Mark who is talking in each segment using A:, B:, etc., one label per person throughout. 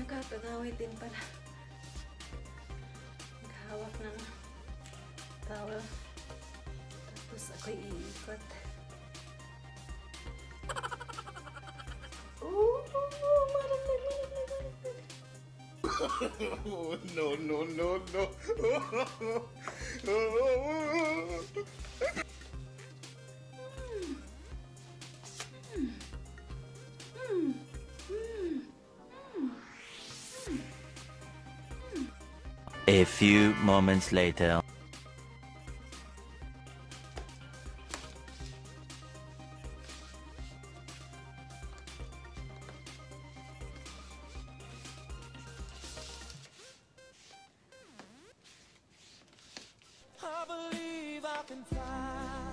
A: Nakakagawit din pala. Naghawak ng towel. Tapos ako'y iikot. Oh, marami, marami, marami.
B: No, no, no, no.
C: A few moments later.
D: I believe I can fly.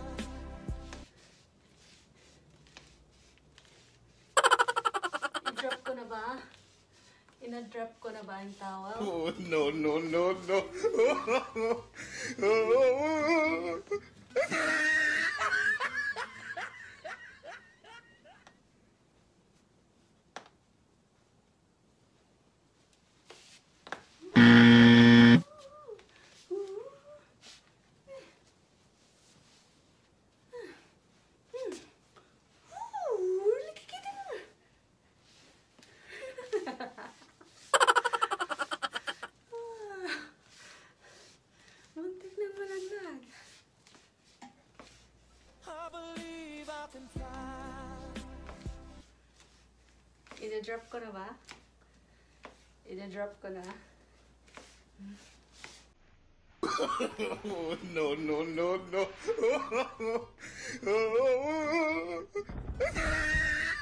A: Ina-drop ko na ba ang towel?
B: Oh, no, no, no, no.
D: believe I can fly.
A: Ina-drop ko na ba? Ina-drop ko.
B: Oh, no, no, no, no.